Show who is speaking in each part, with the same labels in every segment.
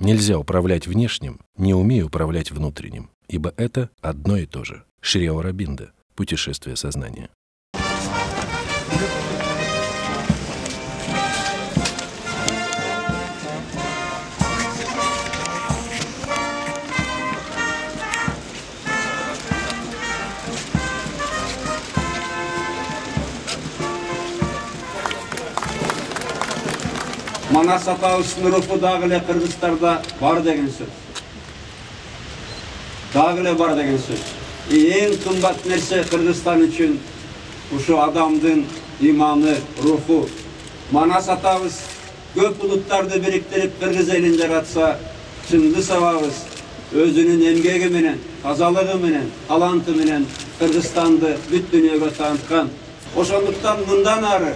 Speaker 1: Нельзя управлять внешним, не умея управлять внутренним, ибо это одно и то же. Шри Аурабинда. Путешествие сознания.
Speaker 2: Манас атабыздын руху дагы эле кыргызстарда бар деген сөз. Дагы эле бар деген сөз. Эң кымбат нерсе кыргызстан үчүн ушу адамдын иманы руху. Манас атабыз көп улуттарды бириктирип кыргыз элин жаратса чынды сабабыз өзүнүн эмгеги менен тазалыгы менен таланты менен кыргызстанды бүт дүйнөгө тааныткан ошондуктан мындан ары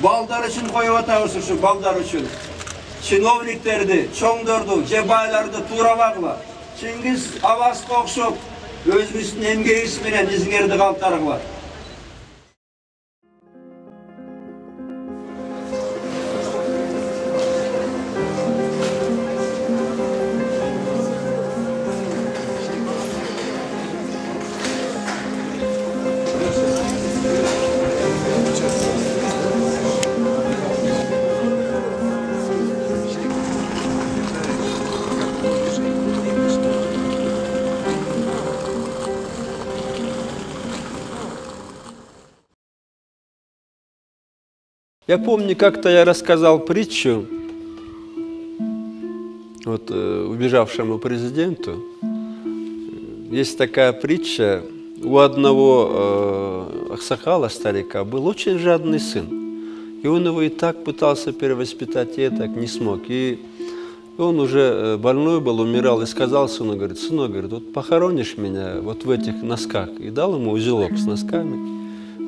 Speaker 2: балдар үшін қойып атабыз ушу балдар үшін чиновниктерди чоңдорду же байларды туурабагыла чыңгыз абасқа окшоп өзүңүздүн эмгегиңиз менен изиңерди калтаргыла
Speaker 3: Я помню, как-то я рассказал притчу вот, э, убежавшему президенту. Есть такая притча. У одного э, Ахсакала, старика, был очень жадный сын. И он его и так пытался перевоспитать, и так не смог. И он уже э, больной был, умирал, и сказал сыну, говорит, сынок, говорит, вот похоронишь меня вот в этих носках. И дал ему узелок с носками.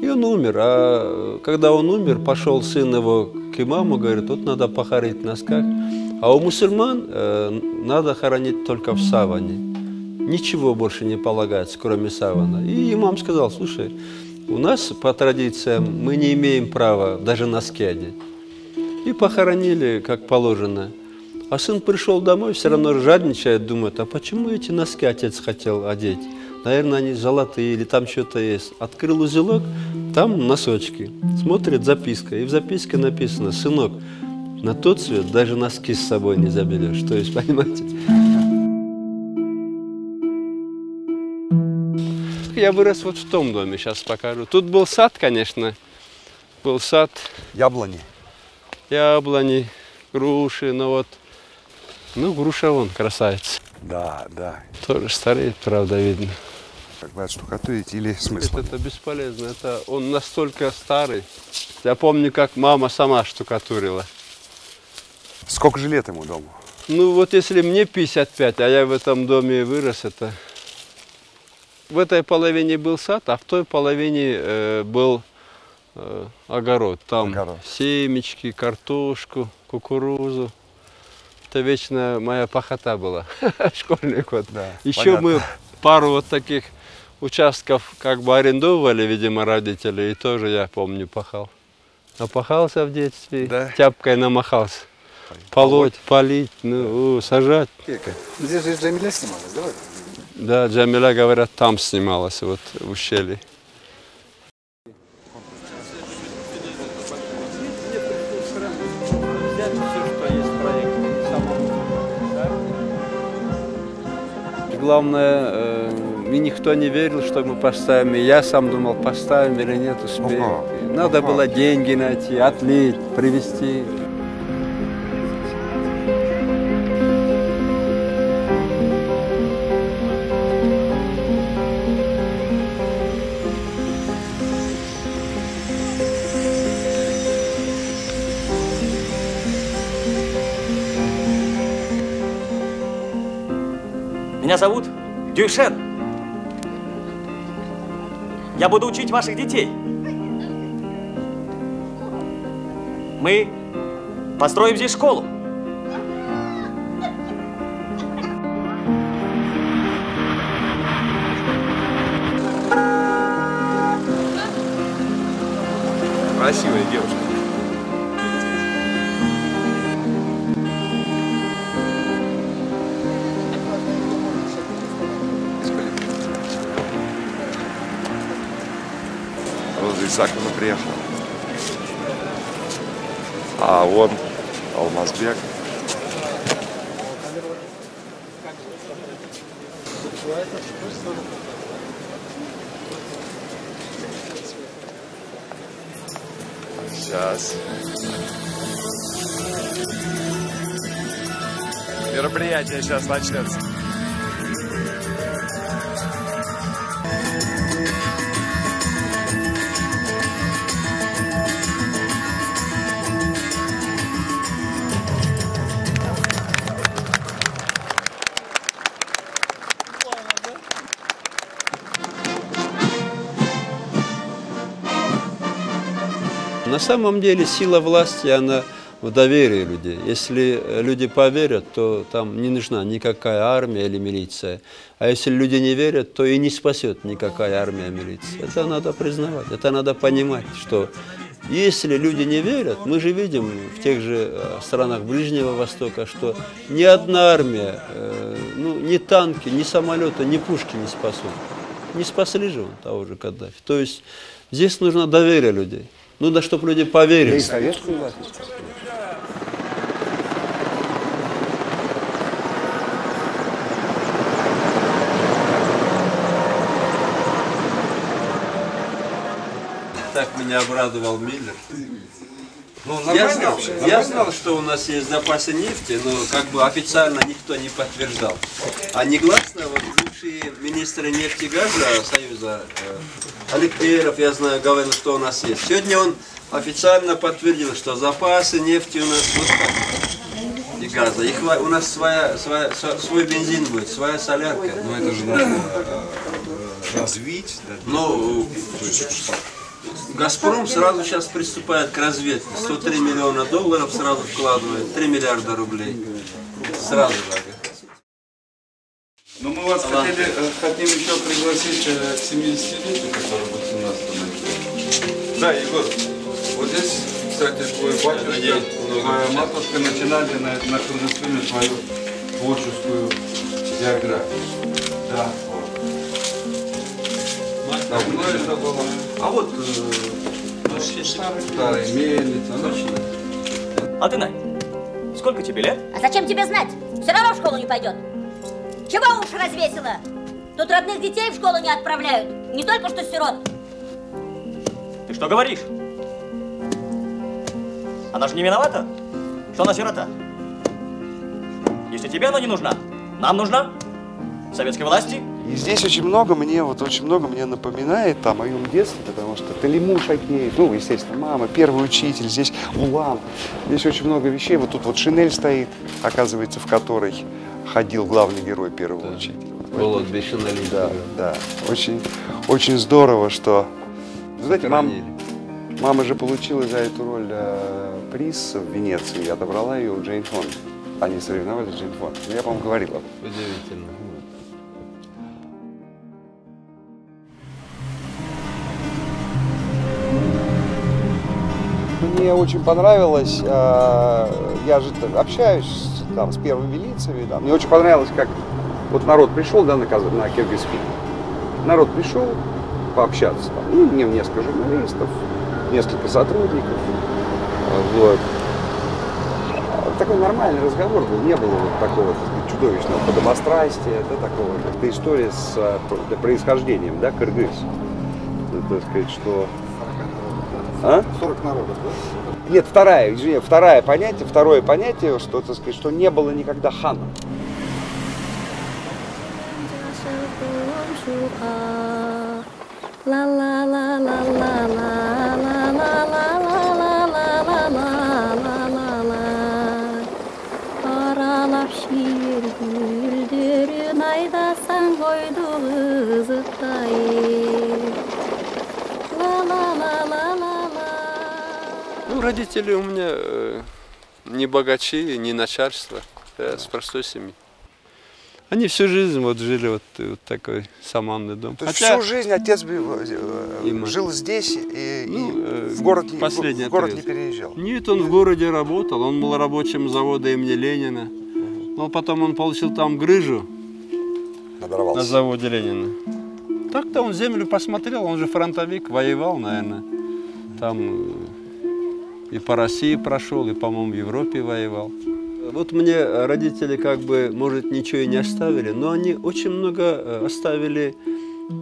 Speaker 3: И он умер. А когда он умер, пошел сын его к имаму, говорит, тут надо похоронить в носках. А у мусульман э, надо хоронить только в саване. Ничего больше не полагается, кроме савана. И имам сказал, слушай, у нас по традициям мы не имеем права даже носки одеть. И похоронили, как положено. А сын пришел домой, все равно жадничает, думает, а почему эти носки отец хотел одеть? Наверное, они золотые или там что-то есть. Открыл узелок, там носочки. Смотрит записка. И в записке написано, сынок, на тот цвет даже носки с собой не заберешь. То есть, понимаете? Я вырос вот в том доме, сейчас покажу. Тут был сад, конечно. Был сад.
Speaker 4: Яблони.
Speaker 3: Яблони, груши, но вот... Ну, груша вон, красавец.
Speaker 4: Да, да.
Speaker 3: Тоже стареет, правда, видно.
Speaker 4: Как бы отштукатурить или смысл?
Speaker 3: Это, это бесполезно. Это он настолько старый. Я помню, как мама сама штукатурила.
Speaker 4: Сколько же лет ему дому?
Speaker 3: Ну вот если мне 55, а я в этом доме вырос, это... В этой половине был сад, а в той половине э, был э, огород. Там
Speaker 4: Огород.
Speaker 3: семечки, картошку, кукурузу. Это вечно моя пахота была, школьный год.
Speaker 4: Да,
Speaker 3: Еще
Speaker 4: понятно.
Speaker 3: мы пару вот таких участков как бы арендовали, видимо, родители, и тоже я помню пахал. Напахался в детстве,
Speaker 4: Да.
Speaker 3: тяпкой намахался. Полоть, полить, ну, сажать.
Speaker 4: Здесь же Джамиля снималась, да?
Speaker 3: Да, Джамиля, говорят, там снималась, вот в ущелье. Главное, э, мне никто не верил, что мы поставим. И я сам думал, поставим или нет, успеем.
Speaker 4: Ага,
Speaker 3: Надо
Speaker 4: ага.
Speaker 3: было деньги найти, отлить, привезти.
Speaker 5: Меня зовут Дюшен. Я буду учить ваших детей. Мы построим здесь школу.
Speaker 6: Красивая девушка.
Speaker 4: Акмана приехал. А он Алмазбек. Сейчас. Мероприятие сейчас начнется.
Speaker 3: На самом деле сила власти, она в доверии людей. Если люди поверят, то там не нужна никакая армия или милиция. А если люди не верят, то и не спасет никакая армия, милиция. Это надо признавать, это надо понимать, что если люди не верят, мы же видим в тех же э, странах Ближнего Востока, что ни одна армия, э, ну, ни танки, ни самолеты, ни пушки не спасут. Не спасли же он того же Каддафи. То есть здесь нужно доверие людей. Нужно, чтобы люди поверили.
Speaker 4: советскую власть.
Speaker 3: Так меня обрадовал Миллер.
Speaker 6: Ну,
Speaker 3: Я знал, я знал, что у нас есть запасы нефти, но как бы официально никто не подтверждал. А негласно вот бывшие министры нефти и газа Союза, э, Олег Перов, я знаю, говорил, что у нас есть. Сегодня он официально подтвердил, что запасы нефти у нас вот. И газа. Их, у нас своя, своя, свой бензин будет, своя солярка.
Speaker 6: Ну, это же надо э, развить. да.
Speaker 3: Ну, Газпром сразу сейчас приступает к разведке. 103 миллиона долларов сразу вкладывает, 3 миллиарда рублей. Сразу же.
Speaker 6: Но мы вас хотели, э, хотим еще пригласить э, к 70-летию, который будет 17 ноября. Да, Егор, вот здесь, кстати, твой батюшка, твоя матушка начинали на, на Кыргызстане свою творческую биографию. Да, вот. Да, ну это было
Speaker 3: А вот э,
Speaker 6: старая мельница, ну,
Speaker 5: А ты, Надь, сколько тебе лет?
Speaker 7: А зачем тебе знать? Все равно в школу не пойдет. Чего уж развесила? Тут родных детей в школу не отправляют. Не только что сирот.
Speaker 5: Ты что говоришь? Она же не виновата, что она сирота. Если тебе она не нужна, нам нужна. Советской власти.
Speaker 4: И здесь очень много мне, вот очень много мне напоминает о моем детстве, потому что Талиму Шакеев, ну, естественно, мама, первый учитель, здесь Улан, здесь очень много вещей. Вот тут вот шинель стоит, оказывается, в которой ходил главный герой первого учителя.
Speaker 3: Волод Бешинали.
Speaker 4: Да, да. Очень, очень здорово, что... Знаете, мам- мама же получила за эту роль э, приз в Венеции, отобрала ее у Джейн Фонда. Они соревновались с Джейн Фонд. Я, по-моему, говорил об этом.
Speaker 3: Удивительно.
Speaker 4: Мне очень понравилось, э, я же общаюсь с- там, с первыми лицами, да. мне очень понравилось, как вот народ пришел да, на, Каз- на Киргизфильм. Народ пришел пообщаться, там, ну, не- несколько журналистов, несколько сотрудников, э, вот. А, Такой нормальный разговор был, не было вот такого так сказать, чудовищного подобострастия, да, такого. Это история с э, про- происхождением, да, кыргыз. Ну, Так сказать, что... А? 40 народов, да? Нет, вторая, извини, второе понятие, второе понятие, что, так сказать, что не было никогда хана.
Speaker 8: аралап
Speaker 3: родители у меня э, не богачи, не начальство. Я с простой семьи. Они всю жизнь вот жили вот, э, вот такой саманный дом.
Speaker 4: То есть
Speaker 3: Хотя,
Speaker 4: всю жизнь отец э,
Speaker 3: И мать.
Speaker 4: жил здесь и, и
Speaker 3: Ну, э,
Speaker 4: в город, не-
Speaker 3: последний
Speaker 4: в город не переезжал.
Speaker 3: Нет, он в городе работал, он был рабочим завода имени Ленина. Но потом он получил там грыжу на
Speaker 4: Надорвался.
Speaker 3: заводе Ленина. Так-то он землю посмотрел, он же фронтовик, воевал, наверное. Там э, и по России прошел, и, по-моему, в Европе воевал. Вот мне родители как бы, может, ничего и не оставили, но они очень много э, оставили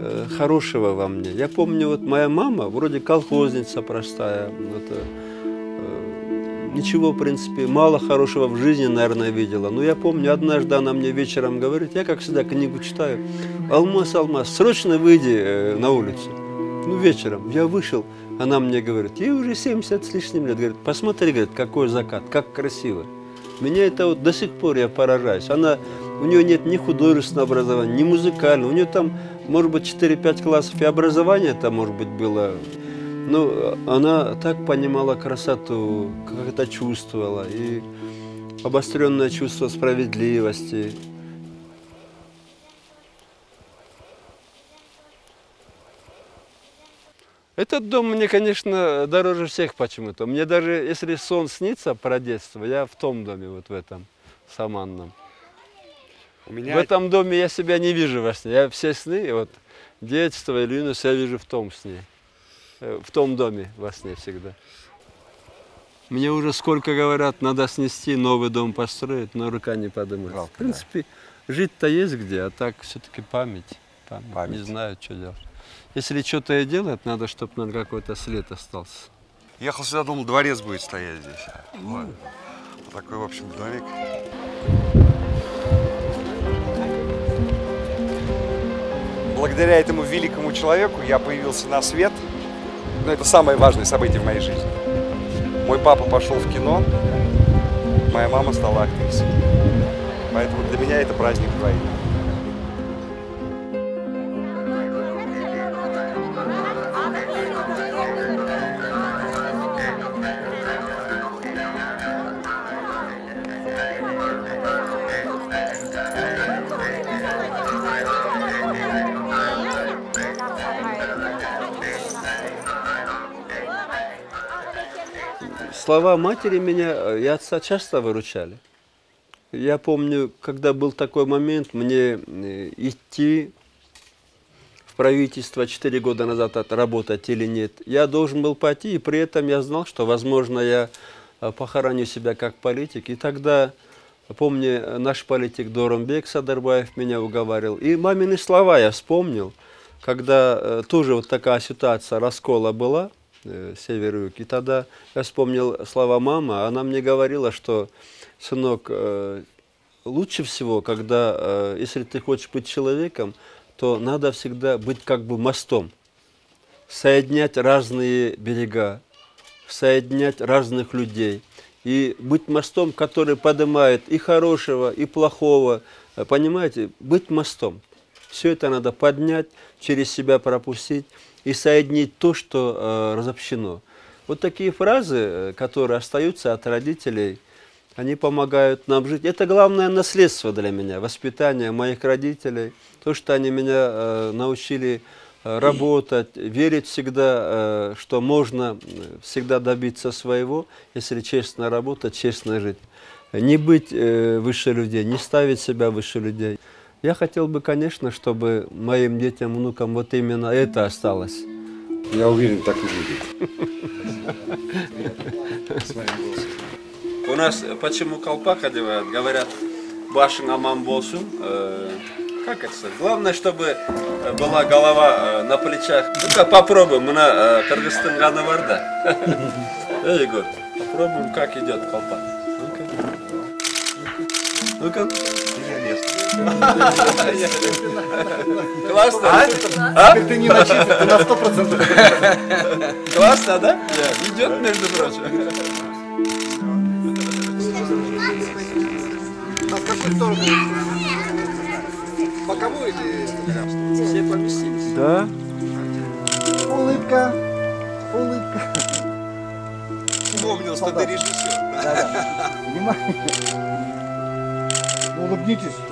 Speaker 3: э, хорошего во мне. Я помню, вот моя мама, вроде колхозница простая, вот, э, э, ничего, в принципе, мало хорошего в жизни, наверное, видела. Но я помню, однажды она мне вечером говорит, я, как всегда, книгу читаю, «Алмаз, Алмаз, срочно выйди э, на улицу». Ну, вечером. Я вышел, она мне говорит, ей уже 70 с лишним лет. Говорит, посмотри, говорит, какой закат, как красиво. Меня это вот до сих пор я поражаюсь. Она, у нее нет ни художественного образования, ни музыкального. У нее там, может быть, 4-5 классов и образование это, может быть, было. Но она так понимала красоту, как это чувствовала. И обостренное чувство справедливости. Этот дом мне, конечно, дороже всех почему-то. Мне даже, если сон снится про детство, я в том доме, вот в этом, саманном.
Speaker 4: У меня
Speaker 3: В этом доме я себя не вижу во сне. Я все сны, вот детство или юность, я вижу в том сне. Э, В том доме во сне всегда. Мне уже сколько говорят, надо снести, новый дом построить, но рука не поднимается.
Speaker 4: Жалко,
Speaker 3: в принципе, жить-то есть где, а так все-таки память. память. Не
Speaker 4: Память.
Speaker 3: знаю, что делать. Если что-то и делать, надо, чтобы наверное, какой-то след остался.
Speaker 4: ехал сюда, думал, дворец будет стоять здесь. Вот. Вот Такой, в общем, домик. Благодаря этому великому человеку я появился на свет. Но это самое важное событие в моей жизни. Мой папа пошел в кино, моя мама стала актрисой. Поэтому для меня это праздник вдвоем.
Speaker 3: Слова матери меня э, и отца часто выручали. Я помню, когда был такой момент, мне э, идти в правительство 4 года назад отработать или нет. Я должен был пойти, и при этом я знал, что, возможно, я э, похороню себя как политик. И тогда, помню, наш политик Доромбек Садарбаев меня уговаривал. И мамины слова я вспомнил, когда тоже вот такая ситуация раскола была, э, север и тогда я вспомнил слова мамы, она мне говорила, что, сынок, э, лучше всего, когда, э, если ты хочешь быть человеком, то надо всегда быть как бы мостом, соединять разные берега, соединять разных людей и быть мостом, который поднимает и хорошего, и плохого, понимаете, быть мостом. Все это надо поднять, через себя пропустить и соединить то, что э, разобщено. Вот такие фразы, э, которые остаются от родителей, они помогают нам жить. Это главное наследство для меня, воспитание моих родителей, то, что они меня э, научили э, работать, верить всегда, э, что можно э, всегда добиться своего, если честно работать, честно жить. Не быть э, выше людей, не ставить себя выше людей. Я хотел бы, конечно, чтобы моим детям, внукам вот именно это осталось.
Speaker 4: Я уверен, так и будет.
Speaker 3: У нас почему колпак одевают? Говорят, башен аман болсун. Э, как это? Главное, чтобы э, была голова э, на плечах. Ну-ка попробуем. Мы на Кыргызстан ганы бар да. Эй, Егор, попробуем, как идет колпак. Ну-ка. Ну-ка. Классно? А?
Speaker 9: Ты не на чистый, ты на сто процентов.
Speaker 3: Классно, да? Идет, между прочим.
Speaker 9: А в какую сторону? Боковую или...
Speaker 3: Все поместились.
Speaker 9: Да. Улыбка. Улыбка.
Speaker 4: Помнил, что ты режиссер.
Speaker 9: Да-да. Внимание. Улыбнитесь.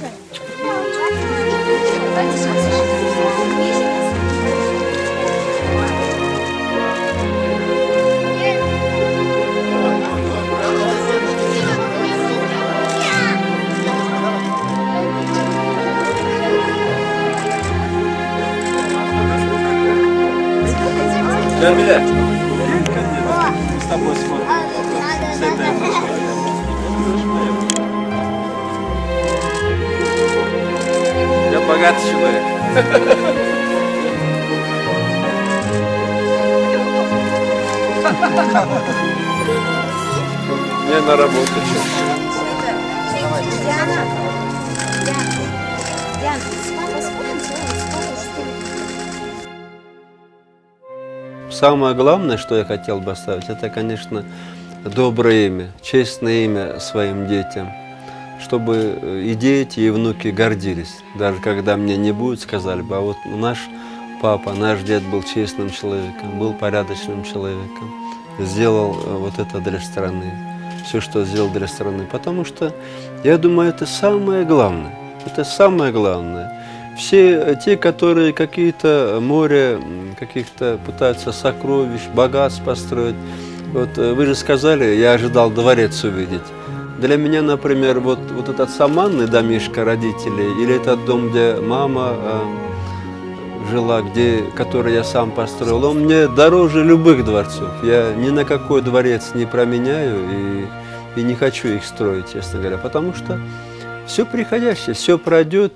Speaker 3: Камиля, мы с тобой смотрим. С этой Я богатый человек. Мне на работу сейчас. Самое главное, что я хотел бы оставить, это, конечно, доброе имя, честное имя своим детям, чтобы и дети, и внуки гордились. Даже когда мне не будет, сказали бы, а вот наш папа, наш дед был честным человеком, был порядочным человеком, сделал э, вот это для страны, все, что сделал для страны. Потому что, я думаю, это самое главное. Это самое главное. Все э, те, которые какие-то море, м, каких-то пытаются сокровищ, богатств построить. Вот э, вы же сказали, я ожидал дворец увидеть. Для меня, например, вот, вот этот саманный домишко родителей, или этот дом, где мама э, жила, где, который я сам построил, он мне дороже любых дворцов. Я ни на какой дворец не променяю и, и не хочу их строить, честно говоря, потому что все приходящее, все пройдет.